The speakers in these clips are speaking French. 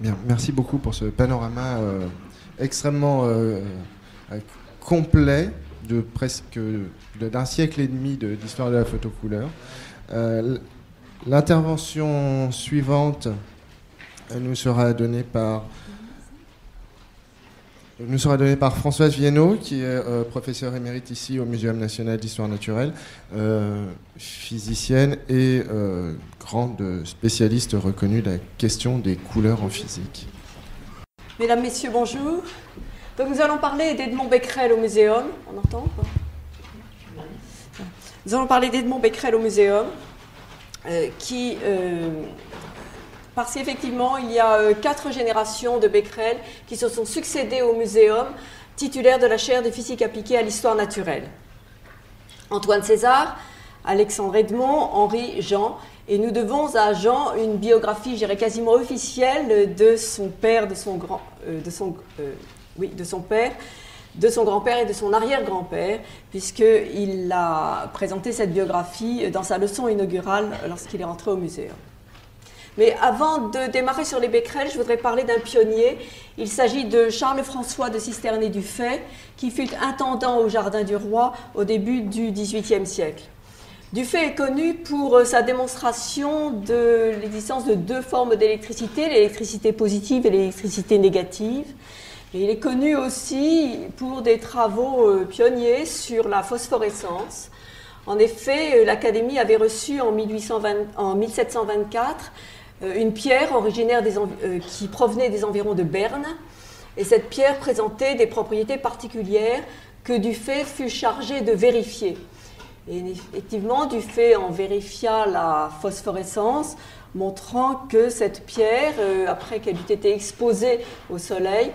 Merci beaucoup pour ce panorama euh, extrêmement euh, euh, complet de presque d'un siècle et demi d'histoire de, la photocouleur. L'intervention suivante nous sera donnée par nous sera donnée par Françoise Viennot, qui est euh, professeure émérite ici au Muséum national d'histoire naturelle, euh, physicienne et euh, grande spécialiste reconnue de la question des couleurs en physique. Mesdames, Messieurs, bonjour. Donc nous allons parler d'Edmond Becquerel au Muséum. On entend Nous allons parler d'Edmond Becquerel au Muséum, qui parce qu'effectivement, il y a euh, quatre générations de Becquerel qui se sont succédées au muséum, titulaires de la chaire de physique appliquée à l'histoire naturelle. Antoine César, Alexandre Edmond, Henri, Jean, et nous devons à Jean une biographie, je dirais quasiment officielle, de son père, de son grand, euh, de son, euh, de son père, de son grand-père et de son arrière-grand-père, puisqu'il a présenté cette biographie dans sa leçon inaugurale lorsqu'il est entré au muséum. Mais avant de démarrer sur les becquerels, je voudrais parler d'un pionnier. Il s'agit de Charles-François de Cisternay-Dufay, qui fut intendant au Jardin du Roi au début du XVIIIe siècle. Dufay est connu pour sa démonstration de l'existence de deux formes d'électricité, l'électricité positive et l'électricité négative. Et il est connu aussi pour des travaux euh, pionniers sur la phosphorescence. En effet, euh, l'Académie avait reçu en, 1820, en 1724 euh, une pierre originaire euh, qui provenait des environs de Berne. Et cette pierre présentait des propriétés particulières que Dufay fut chargé de vérifier. Et effectivement, Dufay en vérifia la phosphorescence, montrant que cette pierre, euh, après qu'elle eût été exposée au soleil,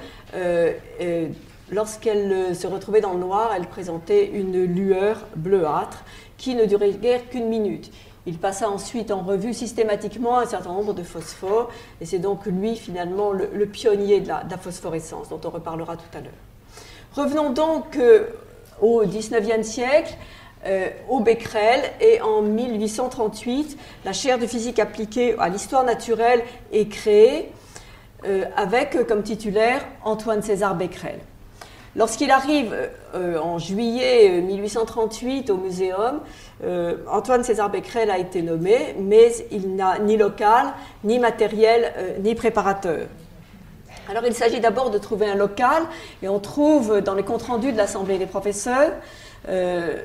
lorsqu'elle se retrouvait dans le noir, elle présentait une lueur bleuâtre qui ne durait guère qu'une minute. Il passa ensuite en revue systématiquement un certain nombre de phosphores, et c'est donc lui finalement le, pionnier de la, phosphorescence, dont on reparlera tout à l'heure. Revenons donc euh, au XIXe siècle, euh, au Becquerel, et en 1838, la chaire de physique appliquée à l'histoire naturelle est créée, euh, avec comme titulaire Antoine César Becquerel. Lorsqu'il arrive en juillet 1838 au Muséum, euh, Antoine César Becquerel a été nommé, mais il n'a ni local, ni matériel, euh, ni préparateur. Alors il s'agit d'abord de trouver un local, et on trouve dans les comptes rendus de l'Assemblée des professeurs euh,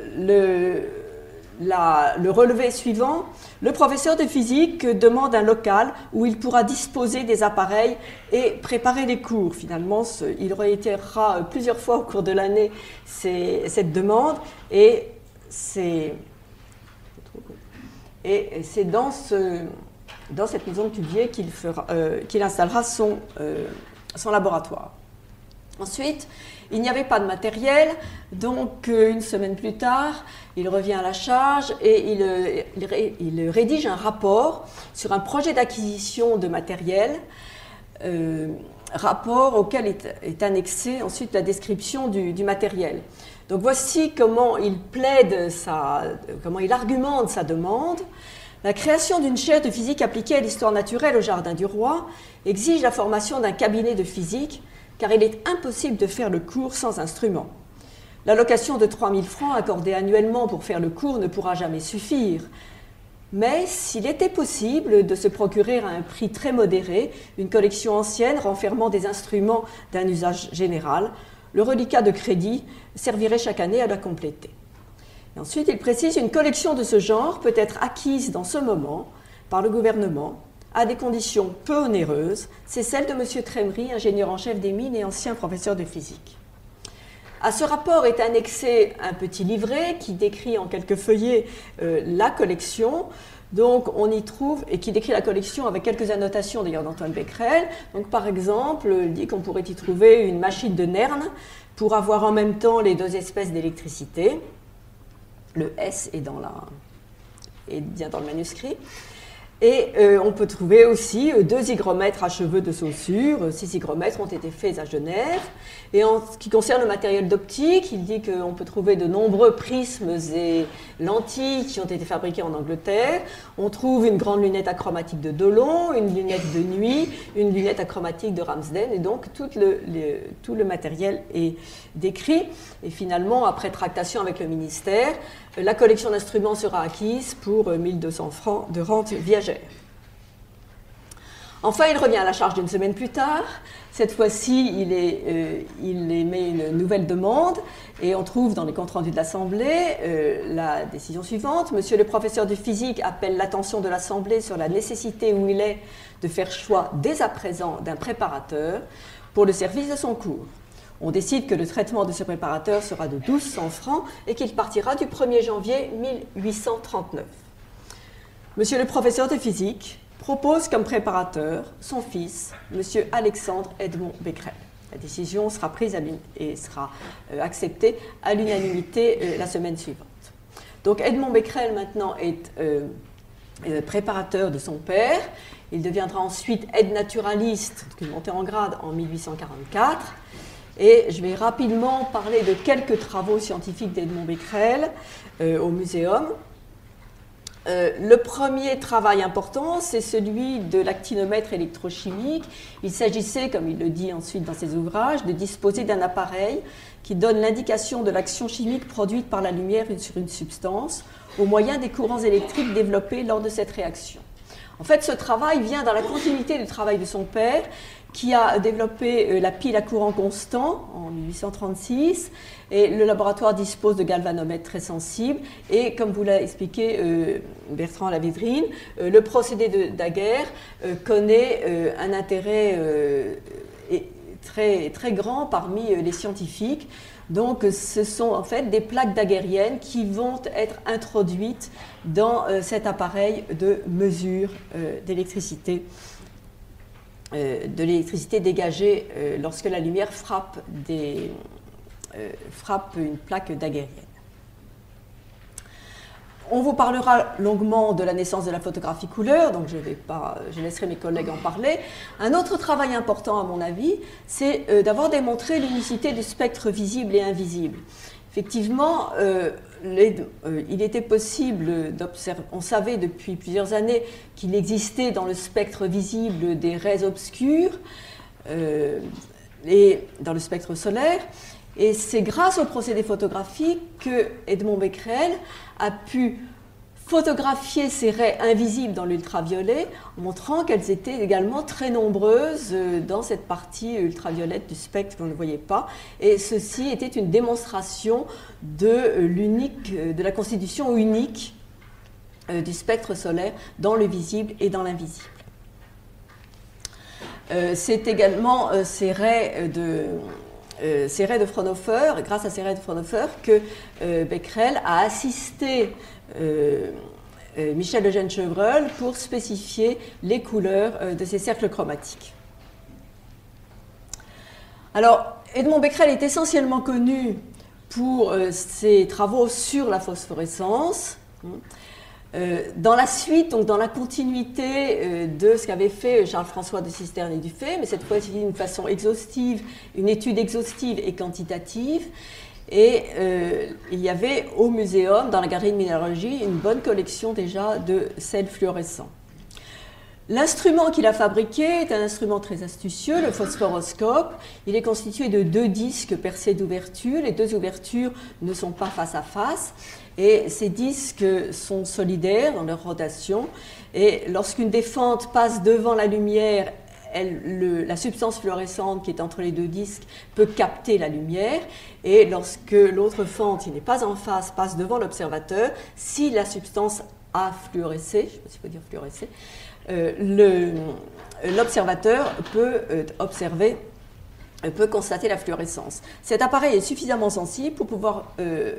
le, le, relevé suivant. Le professeur de physique demande un local où il pourra disposer des appareils et préparer les cours. Finalement, il réitérera plusieurs fois au cours de l'année cette demande, et c'est dans, ce, dans cette maison de Cuvier qu'il euh, installera son, euh, son laboratoire. Ensuite, il n'y avait pas de matériel, donc euh, une semaine plus tard, il revient à la charge et il, il, rédige un rapport sur un projet d'acquisition de matériel, rapport auquel est, annexée ensuite la description du, matériel. Donc voici comment il plaide, comment il argumente sa demande. La création d'une chaire de physique appliquée à l'histoire naturelle au Jardin du Roi exige la formation d'un cabinet de physique, car il est impossible de faire le cours sans instrument. L'allocation de 3000 francs accordée annuellement pour faire le cours ne pourra jamais suffire. Mais s'il était possible de se procurer à un prix très modéré une collection ancienne renfermant des instruments d'un usage général, le reliquat de crédit servirait chaque année à la compléter. ensuite, il précise une collection de ce genre peut être acquise dans ce moment par le gouvernement à des conditions peu onéreuses. C'est celle de M. Trémery, ingénieur en chef des mines et ancien professeur de physique. À ce rapport est annexé un petit livret qui décrit en quelques feuillets euh, la collection. Donc on y trouve, et qui décrit la collection avec quelques annotations d'ailleurs d'Antoine Becquerel. Donc par exemple, il dit qu'on pourrait y trouver une machine de Nern pour avoir en même temps les deux espèces d'électricité. Le S est, dans la, est bien dans le manuscrit. Et euh, on peut trouver aussi euh, deux hygromètres à cheveux de Saussure. Ces hygromètres ont été faits à Genève. Et en ce qui concerne le matériel d'optique, il dit qu'on peut trouver de nombreux prismes et lentilles qui ont été fabriqués en Angleterre. On trouve une grande lunette achromatique de Dolon, une lunette de nuit, une lunette achromatique de Ramsden. Et donc tout le, matériel est décrit. Et finalement, après tractation avec le ministère, la collection d'instruments sera acquise pour 1200 euh, francs de rente Enfin, il revient à la charge d'une semaine plus tard. Cette fois-ci, il, euh, il, émet une nouvelle demande et on trouve dans les comptes rendus de l'Assemblée euh, la décision suivante. Monsieur le professeur de physique appelle l'attention de l'Assemblée sur la nécessité où il est de faire choix dès à présent d'un préparateur pour le service de son cours. On décide que le traitement de ce préparateur sera de 1200 francs et qu'il partira du 1er janvier 1839. Monsieur le professeur de physique propose comme préparateur son fils, monsieur Alexandre Edmond Becquerel. La décision sera prise et sera euh, acceptée à l'unanimité euh, la semaine suivante. Donc Edmond Becquerel maintenant est euh, préparateur de son père. Il deviendra ensuite aide naturaliste, monté en grade en 1844. Et je vais rapidement parler de quelques travaux scientifiques d'Edmond Becquerel au muséum. Euh, le premier travail important, c'est celui de l'actinomètre électrochimique. Il s'agissait, comme il le dit ensuite dans ses ouvrages, de disposer d'un appareil qui donne l'indication de l'action chimique produite par la lumière sur une substance au moyen des courants électriques développés lors de cette réaction. En fait, ce travail vient dans la continuité du travail de son père, qui a développé euh, la pile à courant constant en 1836. Et le laboratoire dispose de galvanomètres très sensibles. Et comme vous l'a expliqué euh, Bertrand Lavédrine, euh, le procédé de Daguerre connaît un intérêt très, très grand parmi les scientifiques. Donc ce sont en fait des plaques daguerriennes qui vont être introduites dans cet appareil de mesure d'électricité. Euh, de l'électricité dégagée euh, lorsque la lumière frappe, euh, une plaque daguerrienne. On vous parlera longuement de la naissance de la photographie couleur, donc je, laisserai mes collègues en parler. Un autre travail important, à mon avis, c'est d'avoir démontré l'unicité du spectre visible et invisible. Effectivement, euh, il était possible d'observer, on savait depuis plusieurs années qu'il existait dans le spectre visible des raies obscures euh, et dans le spectre solaire. Et c'est grâce au procédé photographique que Edmond Becquerel a pu photographier ces raies invisibles dans l'ultraviolet, montrant qu'elles étaient également très nombreuses euh, dans cette partie ultraviolette du spectre qu'on ne voyait pas. Et ceci était une démonstration de, euh, l'unique, euh, de la constitution unique du spectre solaire dans le visible et dans l'invisible. c'est également ces raies de, ces raies de Fraunhofer, grâce à ces raies de Fraunhofer, que Becquerel a assisté Michel Eugène Chevreul pour spécifier les couleurs euh, de ces cercles chromatiques. Alors, Edmond Becquerel est essentiellement connu pour ses travaux sur la phosphorescence. dans la suite, donc dans la continuité de ce qu'avait fait Charles-François de Cisterne et Dufay, mais cette fois-ci d'une façon exhaustive, une étude exhaustive et quantitative, et euh, il y avait au muséum, dans la galerie de minéralogie, une bonne collection déjà de sels fluorescents. L'instrument qu'il a fabriqué est un instrument très astucieux, le phosphoroscope. Il est constitué de deux disques percés d'ouverture. Les deux ouvertures ne sont pas face à face. Et ces disques sont solidaires dans leur rotation. Et lorsqu'une défente passe devant la lumière, la substance fluorescente qui est entre les deux disques peut capter la lumière et lorsque l'autre fente qui n'est pas en face passe devant l'observateur, si la substance a fluorescé, je ne sais pas si on dire fluorescé, euh, l'observateur peut euh, observer euh, peut constater la fluorescence. Cet appareil est suffisamment sensible pour pouvoir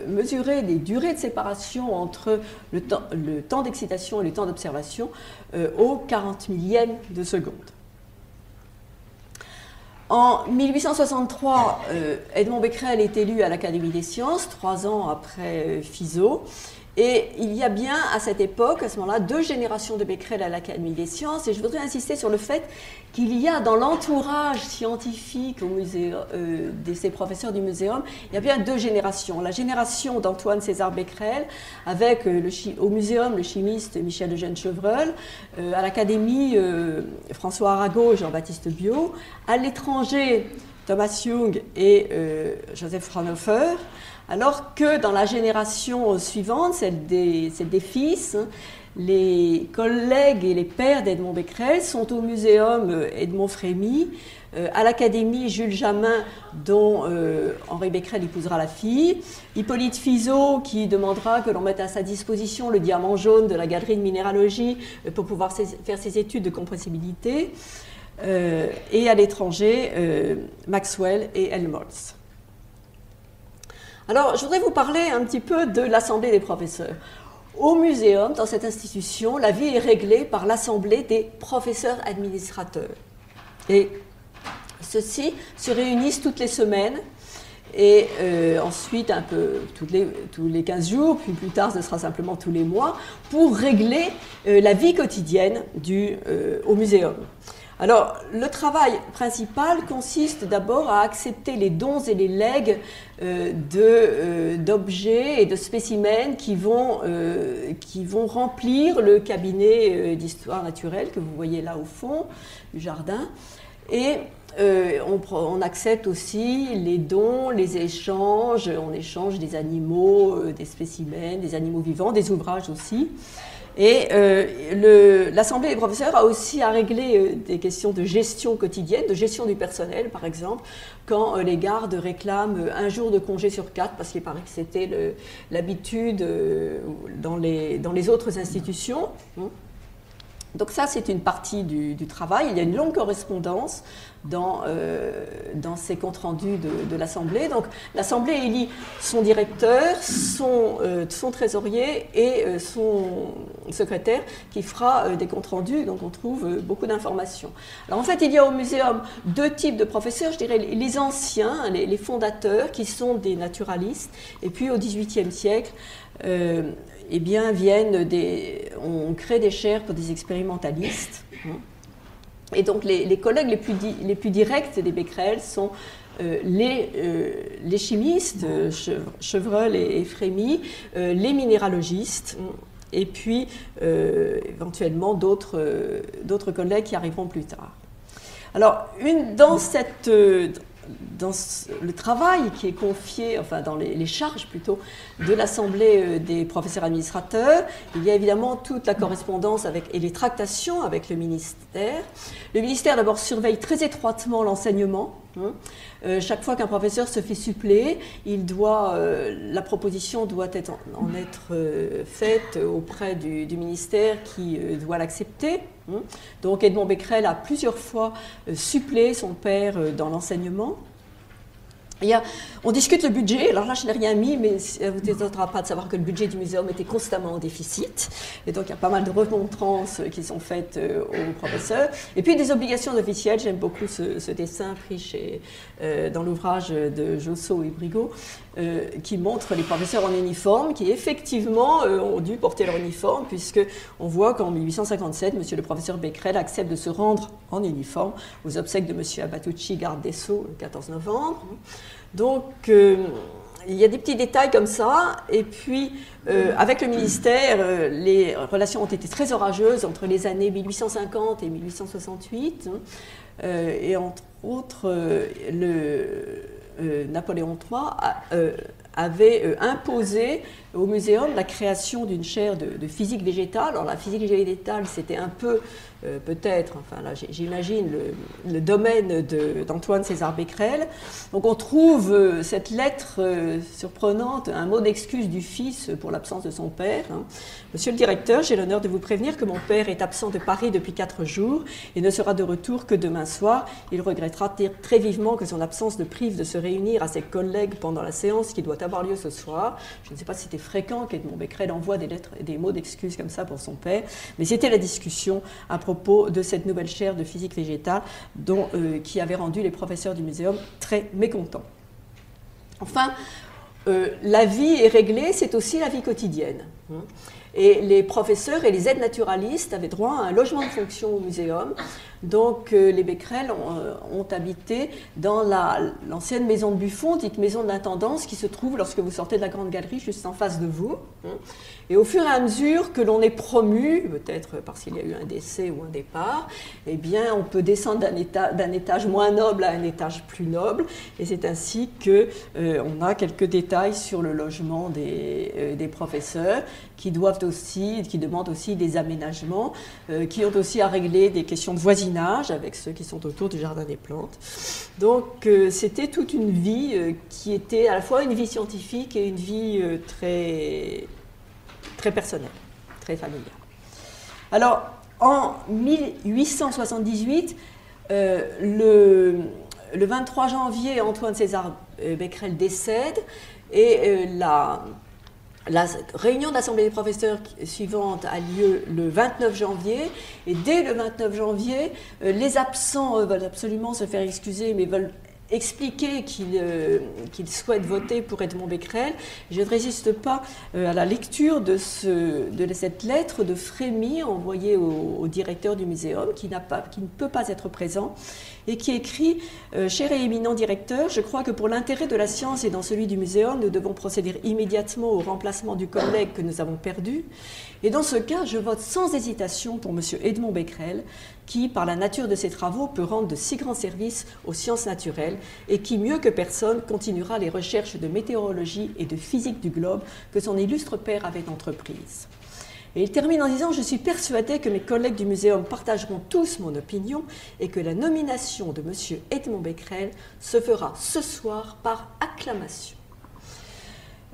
mesurer les durées de séparation entre le temps, d'excitation et le temps d'observation au 40 millième de seconde. En 1863, euh, Edmond Becquerel est élu à l'Académie des sciences, trois ans après euh, Fizeau, Et il y a bien à cette époque, à ce moment-là, deux générations de Becquerel à l'Académie des sciences. Et je voudrais insister sur le fait qu'il y a dans l'entourage scientifique au musée, euh, de ces professeurs du muséum, il y a bien deux générations. La génération d'Antoine César Becquerel, avec euh, au muséum le chimiste Michel Eugène Chevreul, euh, à l'Académie François Arago et Jean-Baptiste Biot, à l'étranger Thomas Young et Joseph Fraunhofer, alors que dans la génération suivante, celle des, fils, hein, les collègues et les pères d'Edmond Becquerel sont au muséum euh, Edmond Frémy, euh, à l'Académie Jules Jamin, dont euh, Henri Becquerel épousera la fille, Hippolyte Fizeau, qui demandera que l'on mette à sa disposition le diamant jaune de la galerie de minéralogie pour pouvoir faire ses études de compressibilité, et à l'étranger, Maxwell et Helmholtz. Alors, je voudrais vous parler un petit peu de l'Assemblée des professeurs. Au muséum, dans cette institution, la vie est réglée par l'Assemblée des professeurs administrateurs. Et ceux-ci se réunissent toutes les semaines et euh, ensuite un peu les, tous les 15 jours, puis plus tard ce sera simplement tous les mois, pour régler euh, la vie quotidienne du, euh, au muséum. Alors, le travail principal consiste d'abord à accepter les dons et les legs euh, euh, d'objets et de spécimens qui vont, euh, remplir le cabinet d'histoire naturelle que vous voyez là au fond du jardin. Et on, accepte aussi les dons, les échanges, on échange des animaux, des spécimens, des animaux vivants, des ouvrages aussi. Et euh, l'Assemblée des professeurs a aussi à régler euh, des questions de gestion quotidienne, de gestion du personnel, par exemple, quand euh, les gardes réclament un jour de congé sur quatre, parce qu'il paraît que c'était l'habitude dans les, dans les autres institutions. Hein. Donc ça, c'est une partie du, travail. Il y a une longue correspondance dans, euh, ces comptes rendus de, l'Assemblée. Donc l'Assemblée élit son directeur, son, euh, son trésorier et euh, son secrétaire qui fera des comptes rendus. Donc on trouve beaucoup d'informations. Alors en fait, il y a au muséum deux types de professeurs. Je dirais les anciens, les, les fondateurs, qui sont des naturalistes. Et puis au XVIIIe siècle, eh bien, viennent on crée des chaires pour des expérimentalistes. Hein. Et donc, les, collègues les plus, les plus, directs des Becquerel sont euh, les, euh, les, chimistes, Chevreul et, Frémy, euh, les minéralogistes, et puis éventuellement d'autres collègues qui arriveront plus tard. Alors, une, dans cette dans le travail qui est confié, enfin dans les, charges plutôt, de l'Assemblée euh, des professeurs administrateurs, il y a évidemment toute la correspondance avec, et les tractations avec le ministère. Le ministère d'abord surveille très étroitement l'enseignement. Hein. Euh, chaque fois qu'un professeur se fait suppléer, euh, la proposition doit être, en, être faite auprès du, ministère qui doit l'accepter. Hein. Donc Edmond Becquerel a plusieurs fois suppléé son père dans l'enseignement on discute le budget, alors là je n'ai rien mis, mais ne vous étonnera pas de savoir que le budget du muséum était constamment en déficit. Et donc il y a pas mal de remontrances qui sont faites euh, aux professeurs. Et puis des obligations officielles, j'aime beaucoup ce, dessin pris euh, dans l'ouvrage de Josso et Brigot, euh, qui montre les professeurs en uniforme, qui effectivement ont dû porter leur uniforme, puisque on voit qu'en 1857, monsieur le professeur Becquerel accepte de se rendre en uniforme aux obsèques de monsieur Abatucci, garde des Sceaux, le 14 novembre. Donc, euh, il y a des petits détails comme ça. Et puis, euh, avec le ministère, euh, les relations ont été très orageuses entre les années 1850 et 1868. Hein. et entre autres, le, Napoléon III avait imposé au muséum la création d'une chaire de, de, physique végétale. Alors, la physique végétale, c'était un peu euh, peut-être, enfin là j'imagine, le, domaine d'Antoine César Becquerel. Donc on trouve euh, cette lettre euh, surprenante, un mot d'excuse du fils pour l'absence de son père. Hein. Monsieur le directeur, j'ai l'honneur de vous prévenir que mon père est absent de Paris depuis quatre jours et ne sera de retour que demain soir. Il regrettera très vivement que son absence ne prive de se réunir à ses collègues pendant la séance qui doit avoir lieu ce soir. Je ne sais pas si c'était fréquent qu'Edmond Becquerel envoie des lettres et des mots d'excuse comme ça pour son père, mais c'était la discussion à de cette nouvelle chaire de physique végétale dont, euh, qui avait rendu les professeurs du muséum très mécontents. Enfin, euh, la vie est réglée, c'est aussi la vie quotidienne. Hein. Et les professeurs et les aides naturalistes avaient droit à un logement de fonction au muséum. Donc euh, les Becquerel ont, habité dans l'ancienne maison de Buffon, dite maison d'intendance, qui se trouve lorsque vous sortez de la grande galerie juste en face de vous. Et au fur et à mesure que l'on est promu, peut-être parce qu'il y a eu un décès ou un départ, eh bien on peut descendre d'un étage moins noble à un étage plus noble. Et c'est ainsi que euh, on a quelques détails sur le logement des, des professeurs qui doivent aussi, qui demandent aussi des aménagements, euh, qui ont aussi à régler des questions de voisinage avec ceux qui sont autour du jardin des plantes. Donc euh, c'était toute une vie euh, qui était à la fois une vie scientifique et une vie très, très personnelle, très familiale. Alors en 1878, le, le 23 janvier, Antoine César Becquerel décède et la la réunion de l'Assemblée des professeurs suivante a lieu le 29 janvier et dès le 29 janvier, euh, les absents veulent absolument se faire excuser mais veulent expliquer euh, qu'il souhaite voter pour Edmond Becquerel. Je ne résiste pas euh, à la lecture de, ce, de, cette lettre de Frémy envoyée au, directeur du muséum, qui, pas, qui, ne peut pas être présent, et qui écrit euh, Cher et éminent directeur, je crois que pour l'intérêt de la science et dans celui du muséum, nous devons procéder immédiatement au remplacement du collègue que nous avons perdu. Et dans ce cas, je vote sans hésitation pour M. Edmond Becquerel, qui, par la nature de ses travaux, peut rendre de si grands services aux sciences naturelles et qui, mieux que personne, continuera les recherches de météorologie et de physique du globe que son illustre père avait entreprises. Et il termine en disant Je suis persuadé que mes collègues du muséum partageront tous mon opinion et que la nomination de M. Edmond Becquerel se fera ce soir par acclamation.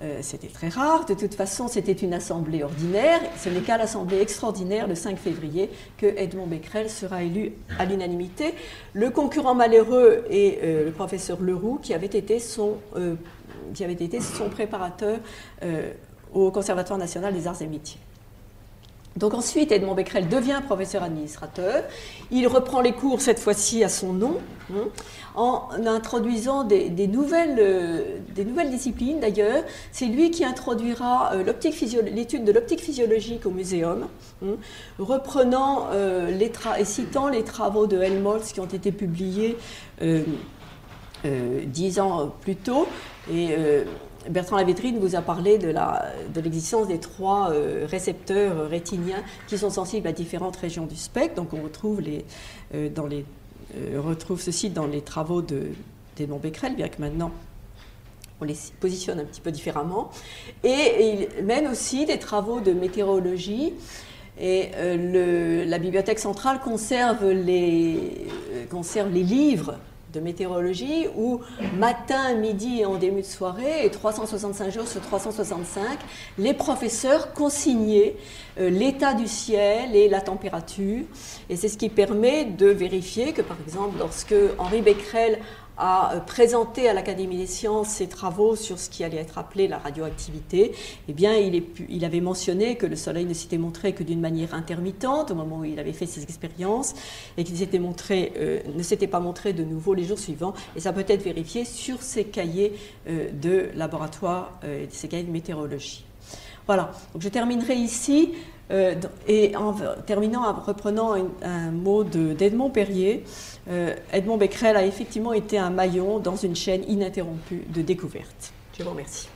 Euh, c'était très rare. De toute façon, c'était une assemblée ordinaire. Ce n'est qu'à l'assemblée extraordinaire, le 5 février, que Edmond Becquerel sera élu à l'unanimité. Le concurrent malheureux est euh, le professeur Leroux, qui avait euh, qui avait été son préparateur au Conservatoire national des arts et métiers. Donc ensuite, Edmond Becquerel devient professeur administrateur. Il reprend les cours, cette fois-ci à son nom, hein, en introduisant des, nouvelles, euh, des nouvelles, disciplines. D'ailleurs, c'est lui qui introduira euh, l'étude de l'optique physiologique au muséum, hein, reprenant euh, et citant les travaux de Helmholtz qui ont été publiés dix ans plus tôt. Bertrand Lavétrine vous a parlé de, l'existence des trois euh, récepteurs rétiniens qui sont sensibles à différentes régions du spectre. Donc on retrouve, euh, euh, ceci dans les travaux de, d'Edmond Becquerel, bien que maintenant on les positionne un petit peu différemment. Et, il mène aussi des travaux de météorologie. Et la bibliothèque centrale conserve les livres de météorologie où matin, midi et en début de soirée, et 365 jours sur 365, les professeurs consignaient euh, l'état du ciel et la température. Et c'est ce qui permet de vérifier que, par exemple, lorsque Henri Becquerel a euh, présenté à l'Académie des sciences ses travaux sur ce qui allait être appelé la radioactivité, eh bien, il, avait mentionné que le Soleil ne s'était montré que d'une manière intermittente au moment où il avait fait ses expériences et qu'il euh, ne s'était pas montré de nouveau les jours suivants. Et ça peut être vérifié sur ses cahiers euh, de laboratoire, ses cahiers de météorologie. Voilà, donc je terminerai ici. Euh, et en terminant en reprenant un, mot d'Edmond Perrier, euh, Edmond Becquerel a effectivement été un maillon dans une chaîne ininterrompue de découverte. Je vous remercie.